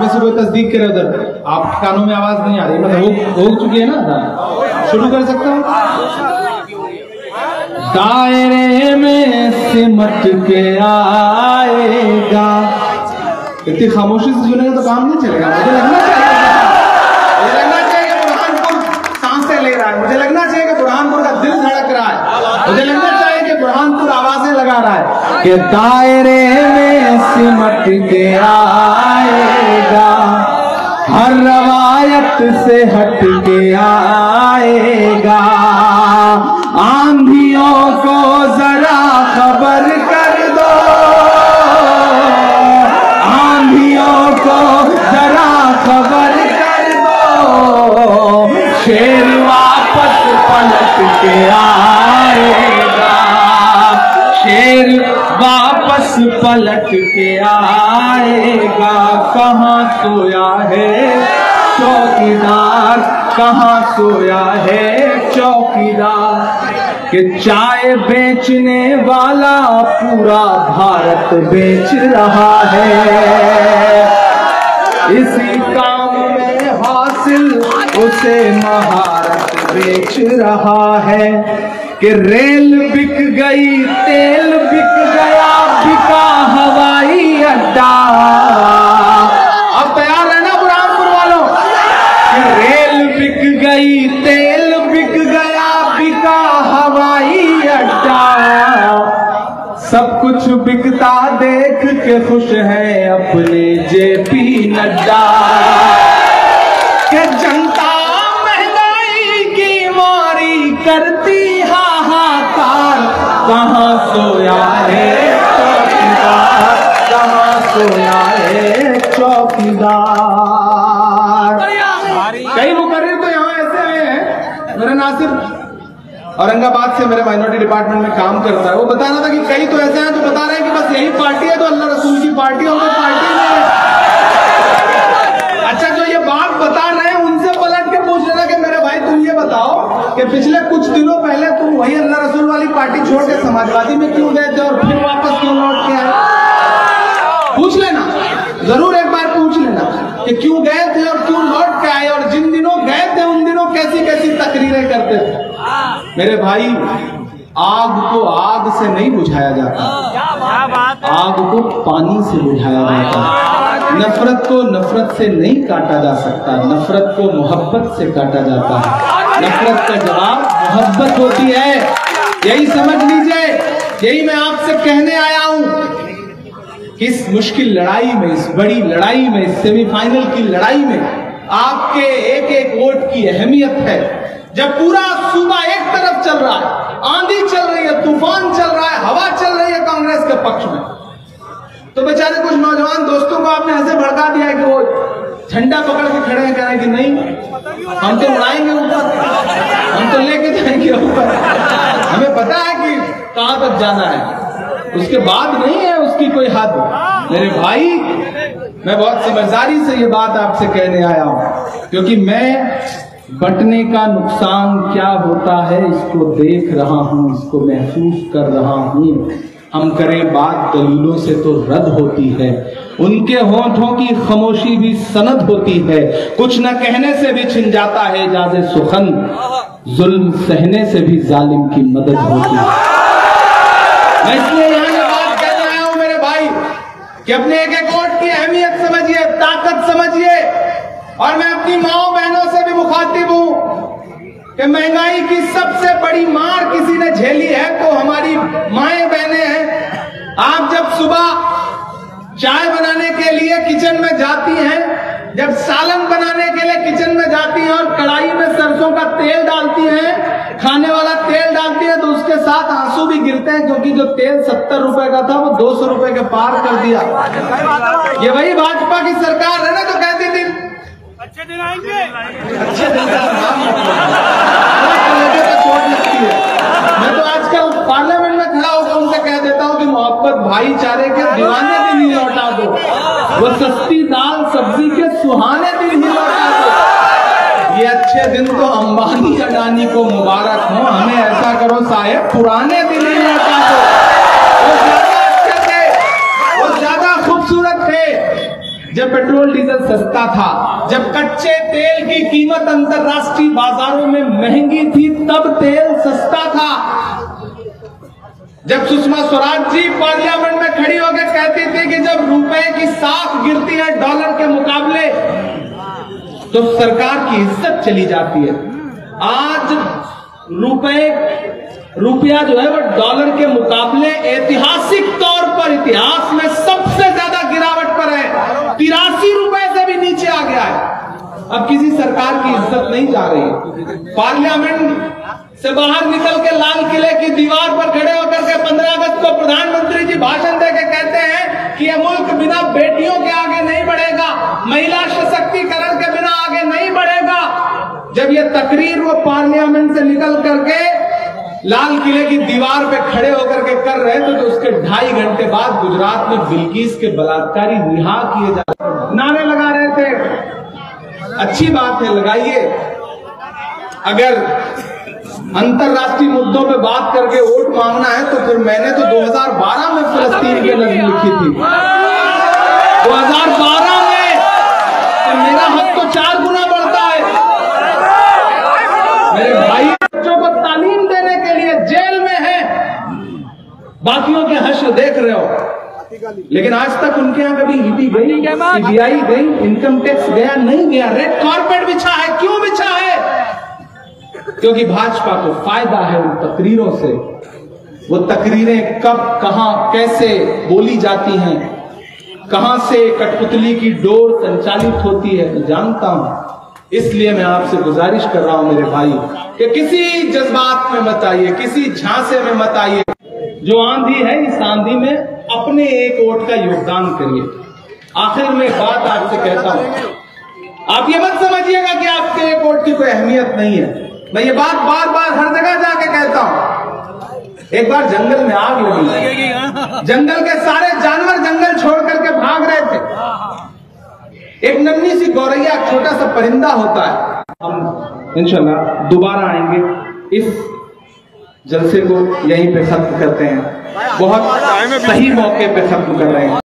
कोई तस्दीक करे उधर। आप कानों में आवाज़ नहीं आ रही। मतलब हो, हो चुकी है ना? शुरू कर सकता हूँ? दायरे में सिमट के आएगा। इतनी खामोशी से सुनेगा तो काम नहीं चलेगा। मुझे लगना चाहिए मुझे लगना चाहिए बुरहानपुर साँसें ले रहा है। मुझे लगना चाहिए कि बुरहानपुर का दिल धड़क रहा है। मुझे लगना चाहिए कि बुरहानपुर आवाज़ें लगा रहा है। कि दायरे में सिमट के आएगा हर रवायत से हट के आएगा। आंधियों को जरा खबर कर दो। आंधियों को जरा खबर कर दो। शेर वापस पलट के आएगा। शेर वापस पलट के आएगा, कहाँ सोया है? चौकीदार, कहाँ सोया है? चौकीदार, कि चाय बेचने वाला पूरा भारत बेच रहा है। इसी काम में हासिल उसे महारत बेच रहा है, कि रेल बिक गई, तेल बिक गया, बिका हवाई बिकता देख के खुश है अपने जेपी नड्डा। के जनता महँगाई की मारी करती हाहाकार। कहाँ सोया है चौकीदार? कहाँ सोया है चौकीदार? कई मुकर्र तो यहाँ ऐसे आए हैं। मेरा नासिर औरंगाबाद से मेरे माइनॉरिटी डिपार्टमेंट में काम करता है। वो बता रहा था कि कई तो ऐसे हैं जो बता रहे हैं यही पार्टी है तो अल्लाह रसूल की पार्टी और पार्टी में अच्छा जो ये बात बता रहे हैं, उनसे पलट के पूछ लेना कि मेरे भाई, तुम ये बताओ कि पिछले कुछ दिनों पहले तुम वही अल्लाह रसूल वाली पार्टी छोड़ के समाजवादी में क्यों गए थे और फिर वापस क्यों लौट के आए? पूछ लेना। ज़रूर एक बार पूछ लेना कि क्यों गए थे और क्यों लौट के आए और जिन दिनों गए थे, उन दिनों कैसी कैसी तकरीरें करते थे। मेरे भाई, आग को आग से नहीं बुझाया जाता। आग को पानी से बुझाया जाता। है नफरत को नफरत से नहीं काटा जा सकता। नफरत को मोहब्बत से काटा जाता है। नफरत का जवाब मोहब्बत होती है। यही समझ लीजिए। यही मैं आपसे कहने आया हूँ इस मुश्किल लड़ाई में, इस बड़ी लड़ाई में, इस सेमीफाइनल की लड़ाई में आपके एक एक वोट की अहमियत है। जब पूरा सूबा एक तरफ़ चल रहा है, आंधी चल रही है तूफ़ान चल रहा है हवा चल रही है कांग्रेस के पक्ष में। तो बेचारे कुछ नौजवान दोस्तों को आपने ऐसे भड़का दिया कि वो झंडा पकड़ के खड़े हैं, कह रहे हैं कि नहीं, हम तो उड़ाएँगे ऊपर। हम तो लेके जाएँगे ऊपर। हमें पता है कि कहाँ तक जाना है। उसके बाद नहीं है उसकी कोई हद। मेरे भाई, मैं बहुत समझदारी से ये बात आपसे कहने आया हूँ, क्योंकि मैं बटने का नुकसान क्या होता है, इसको देख रहा हूँ, इसको महसूस कर रहा हूँ। हम करें बात दलीलों से तो रद्द होती है। उनके होठों की खामोशी भी सनद होती है। कुछ न कहने से भी छिन जाता है जाजे सुखन। जुल्म सहने से भी जालिम की मदद होती है। मैं इसलिए यहाँ ये बात कहने आया हूँ मेरे भाई, कि अपने एक एक वोट की अहमियत समझिए, ताकत समझिए, और मैं अपनी माओ बहनों से भी मुखातिब हूँ, कि महँगाई की सबसे बड़ी मार किसी ने झेली है तो हमारी माए बहनें आप जब सुबह चाय बनाने के लिए किचन में जाती हैं जब सालन बनाने के लिए किचन में जाती हैं और कढ़ाई में सरसों का तेल डालती हैं खाने वाला तेल डालती है तो उसके साथ आँसू भी गिरते हैं क्योंकि जो तेल सत्तर रुपए का था वो दो सौ रुपए के पार कर दिया। ये वही भाजपा की सरकार है ना तो कहती थी। अच्छे दिन आएँगे। अच्छे दिन का नाम बहुत कलेजे पे चोट लगती है मैं तो आजकल पार्लियामेंट में खड़ा होकर उनसे कह देता हूँ कि मोहब्बत भाईचारे के दीवाने दिन ही लौटा दो वो सस्ती दाल सब्ज़ी के सुहाने दिन ही लौटा दो ये अच्छे दिन तो अंबानी अडानी को मुबारक हो। हमें ऐसा करो साहेब पुराने दिल्ली में दो वो ज़्यादा अच्छे थे, वो ज़्यादा खूबसूरत थे। जब पेट्रोल डीजल सस्ता था, जब कच्चे तेल की कीमत अंतर्राष्ट्रीय बाजारों में महँगी थी, तब तेल सस्ता था। जब सुषमा स्वराज जी पार्लियामेंट में खड़ी होकर कहती थी कि जब रुपए की साख गिरती है डॉलर के मुकाबले तो सरकार की इज़्ज़त चली जाती है। आज रुपए, रुपया जो है वो डॉलर के मुकाबले ऐतिहासिक तौर पर इतिहास में सबसे ज़्यादा गिरावट पर है। तिरासी रुपए से भी नीचे आ गया है। अब किसी सरकार की इज़्ज़त नहीं जा रही। पार्लियामेंट से बाहर निकल के लाल किले की दीवार पर खड़े होकर के पंद्रह अगस्त को प्रधानमंत्री जी भाषण दे के कहते हैं कि ये मुल्क बिना बेटियों के आगे नहीं बढ़ेगा। महिला सशक्तिकरण तकरीर वो पार्लियामेंट से निकल करके लाल किले की दीवार पे खड़े होकर के कर रहे थे तो उसके ढाई घंटे बाद गुजरात में बिल्किस के बलात्कारी रिहा किए जा रहे नारे लगा रहे थे। अच्छी बात है लगाइए। अगर अंतरराष्ट्रीय मुद्दों पे बात करके वोट मांगना है तो फिर मैंने तो 2012 में फिलिस्तीन के नज़र लिखी थी। 2012 में तो मेरा हक तो चार गुना बढ़ता है मेरे भाई बच्चों को तालीम देने के लिए जेल में है बाकियों के हश्र देख रहे हो। लेकिन आज तक उनके यहाँ कभी ईडी गई सीबीआई गई इनकम टैक्स गया नहीं गया। रेड कॉर्पेट बिछा है क्यों बिछा है? क्योंकि भाजपा को फ़ायदा है उन तकरीरों से। वो तकरीरें कब कहाँ कैसे बोली जाती हैं कहाँ से कठपुतली की डोर संचालित होती है मैं जानता हूँ। इसलिए मैं आपसे गुजारिश कर रहा हूँ मेरे भाई कि किसी जज्बात में मत आइए किसी झांसे में मत आइए। जो आंधी है, इस आंधी में अपने एक वोट का योगदान करिए। आखिर में बात आपसे कहता हूँ। आप ये मत समझिएगा कि आपके एक वोट की कोई अहमियत नहीं है। मैं ये बात बार बार हर जगह जाके कहता हूँ। एक बार जंगल में आग लगी। जंगल के सारे जानवर जंगल छोड़ करके भाग रहे थे। एक नन्ही सी गौरैया छोटा सा परिंदा होता है। हम, इंशाल्लाह, दोबारा आएँगे। इस जलसे को यहीं पे खत्म करते हैं। बहुत सही मौके पे खत्म कर रहे हैं।